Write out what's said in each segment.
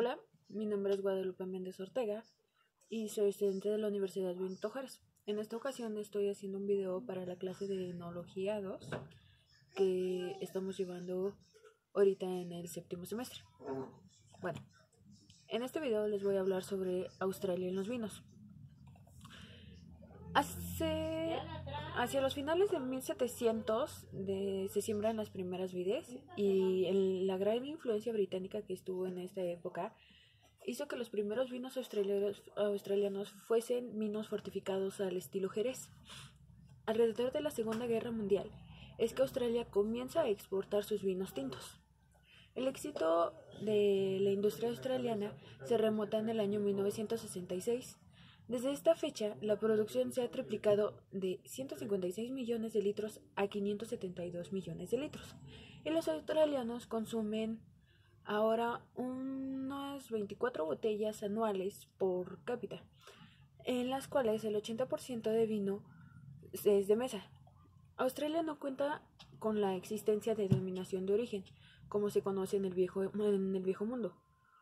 Hola, mi nombre es Guadalupe Méndez Ortega y soy estudiante de la Universidad Benito Juárez. En esta ocasión estoy haciendo un video para la clase de Enología 2 que estamos llevando ahorita en el séptimo semestre. Bueno, en este video les voy a hablar sobre Australia en los vinos. Hacia los finales de 1700 de, se siembran las primeras vides y la gran influencia británica que estuvo en esta época hizo que los primeros vinos australianos, australianos fuesen vinos fortificados al estilo Jerez. Alrededor de la Segunda Guerra Mundial es que Australia comienza a exportar sus vinos tintos. El éxito de la industria australiana se remota en el año 1966. Desde esta fecha, la producción se ha triplicado de 156 millones de litros a 572 millones de litros. Y los australianos consumen ahora unas 24 botellas anuales por cápita, en las cuales el 80% de vino es de mesa. Australia no cuenta con la existencia de denominación de origen, como se conoce en el viejo, en el viejo mundo.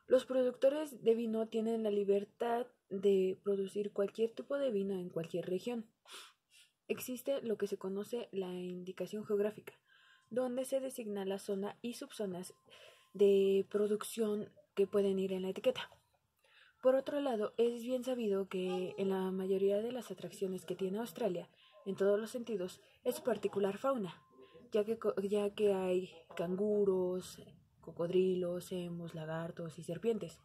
Los productores de vino tienen la libertad de producir cualquier tipo de vino en cualquier región. Existe lo que se conoce la indicación geográfica, donde se designa la zona y subzonas de producción que pueden ir en la etiqueta. Por otro lado, es bien sabido que en la mayoría de las atracciones que tiene Australia, en todos los sentidos, es particular fauna, ya que, ya que hay canguros, cocodrilos, hemos, lagartos y serpientes.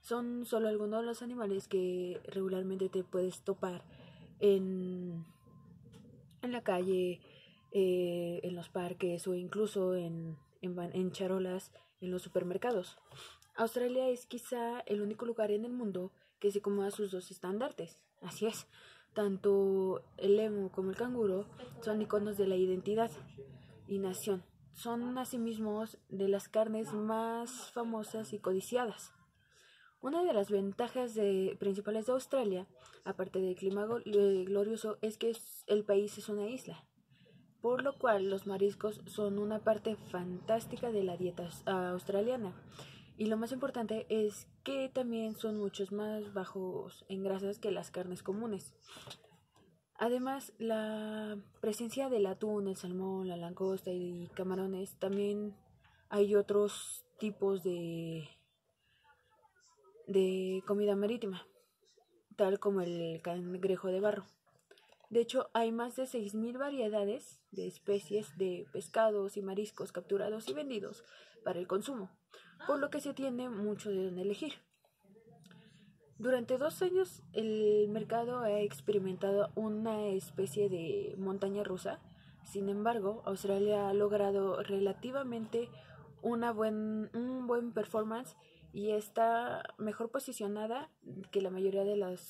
Son solo algunos de los animales que regularmente te puedes topar en, en la calle, eh, en los parques o incluso en, en, en charolas en los supermercados. Australia es quizá el único lugar en el mundo que se acomoda sus dos estandartes. Así es, tanto el emu como el canguro son iconos de la identidad y nación. Son asimismo de las carnes más famosas y codiciadas. Una de las ventajas principales de Australia, aparte del clima eh, glorioso, es que el país es una isla, por lo cual los mariscos son una parte fantástica de la dieta australiana. Y lo más importante es que también son muchos más bajos en grasas que las carnes comunes. Además, la presencia del atún, el salmón, la langosta y camarones, también hay otros tipos de, de comida marítima, tal como el cangrejo de barro. De hecho, hay más de 6.000 variedades de especies de pescados y mariscos capturados y vendidos para el consumo, por lo que se tiene mucho de donde elegir. Durante dos años el mercado ha experimentado una especie de montaña rusa. Sin embargo, Australia ha logrado relativamente una buen, un buen performance y está mejor posicionada que la mayoría de los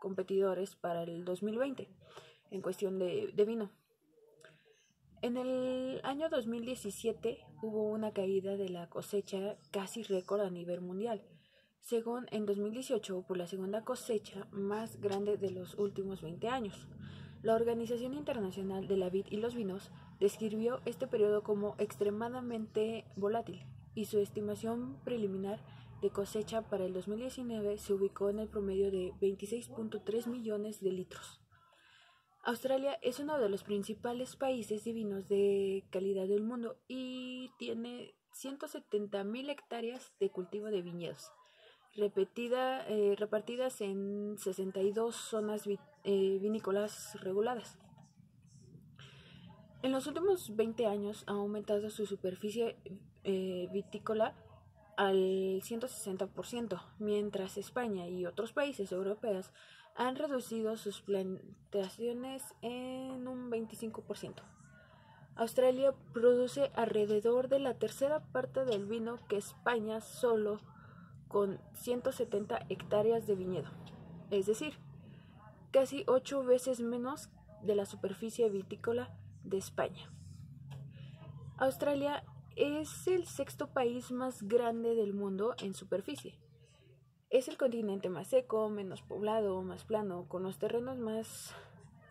competidores para el 2020 en cuestión de, de vino. En el año 2017 hubo una caída de la cosecha casi récord a nivel mundial según en 2018 por la segunda cosecha más grande de los últimos 20 años. La Organización Internacional de la Vid y los Vinos describió este periodo como extremadamente volátil y su estimación preliminar de cosecha para el 2019 se ubicó en el promedio de 26.3 millones de litros. Australia es uno de los principales países de vinos de calidad del mundo y tiene 170.000 hectáreas de cultivo de viñedos repetida, eh, repartidas en 62 zonas eh, vinícolas reguladas. En los últimos 20 años ha aumentado su superficie eh, vitícola al 160%, mientras España y otros países europeos han reducido sus plantaciones en un 25%. Australia produce alrededor de la tercera parte del vino que España solo con 170 hectáreas de viñedo, es decir, casi ocho veces menos de la superficie vitícola de España. Australia es el sexto país más grande del mundo en superficie. Es el continente más seco, menos poblado, más plano, con los terrenos más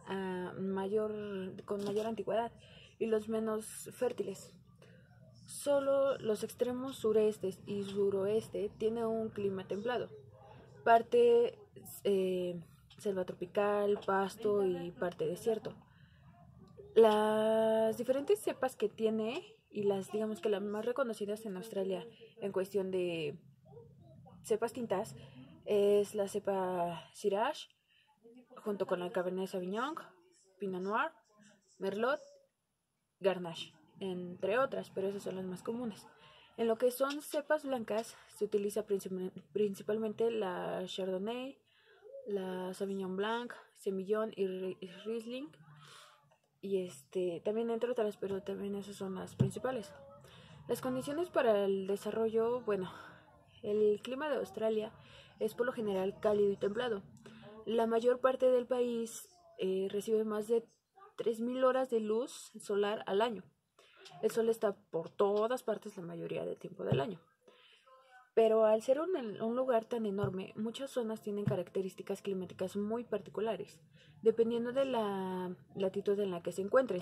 uh, mayor, con mayor antigüedad y los menos fértiles. Solo los extremos sureste y suroeste tienen un clima templado. Parte eh, selva tropical, pasto y parte desierto. Las diferentes cepas que tiene y las digamos que las más reconocidas en Australia en cuestión de cepas tintas es la cepa Syrah junto con la Cabernet Sauvignon, Pinot Noir, Merlot, Garnache entre otras, pero esas son las más comunes. En lo que son cepas blancas se utiliza principalmente la Chardonnay, la Sauvignon Blanc, Semillón y Riesling. Y este, también entre otras, pero también esas son las principales. Las condiciones para el desarrollo, bueno, el clima de Australia es por lo general cálido y templado. La mayor parte del país eh, recibe más de 3.000 horas de luz solar al año. El sol está por todas partes la mayoría del tiempo del año. Pero al ser un, un, lugar tan enorme, muchas zonas tienen características climáticas muy particulares, dependiendo de la latitud en la que se encuentren.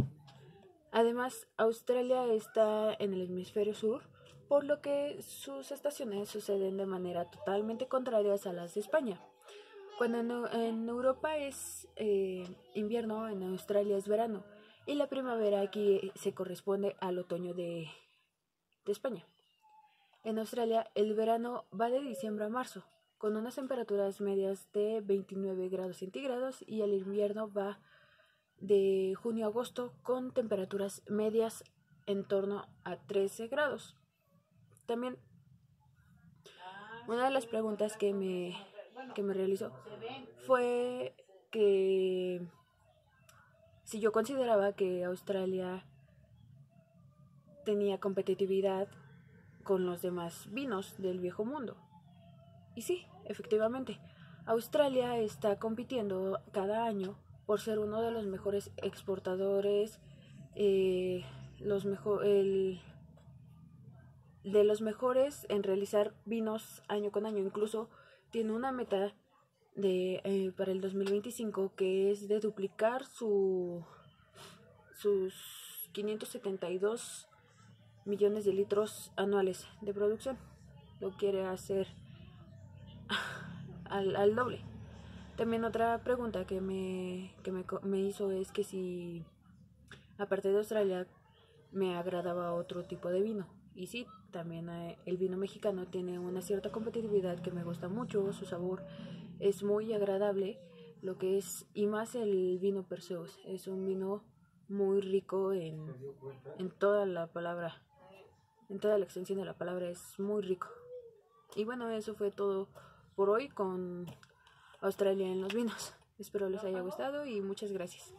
Además, Australia está en el hemisferio sur, por lo que sus estaciones suceden de manera totalmente contraria a las de España. Cuando en, Europa es eh, invierno, en Australia es verano y la primavera aquí se corresponde al otoño de, España. En Australia el verano va de diciembre a marzo, con unas temperaturas medias de 29 grados centígrados y el invierno va de junio a agosto con temperaturas medias en torno a 13 grados. También una de las preguntas que me, que me realizó fue que si yo consideraba que Australia tenía competitividad con los demás vinos del viejo mundo. Y sí, efectivamente, Australia está compitiendo cada año por ser uno de los mejores exportadores, eh, los mejor, el, de los mejores en realizar vinos año con año. Incluso tiene una meta de, eh, para el 2025 que es de duplicar su, sus 572 millones de litros anuales de producción. Lo quiere hacer al, al doble. También otra pregunta que, me, que me, me hizo es que si, aparte de Australia, me agradaba otro tipo de vino. Y sí, también eh, el vino mexicano tiene una cierta competitividad que me gusta mucho, su sabor es muy agradable, lo que es, y más el vino Perseus, es un vino muy rico en, en toda la palabra, en toda la extensión de la palabra, es muy rico. Y bueno, eso fue todo por hoy con Australia en los vinos. Espero les haya gustado y muchas gracias.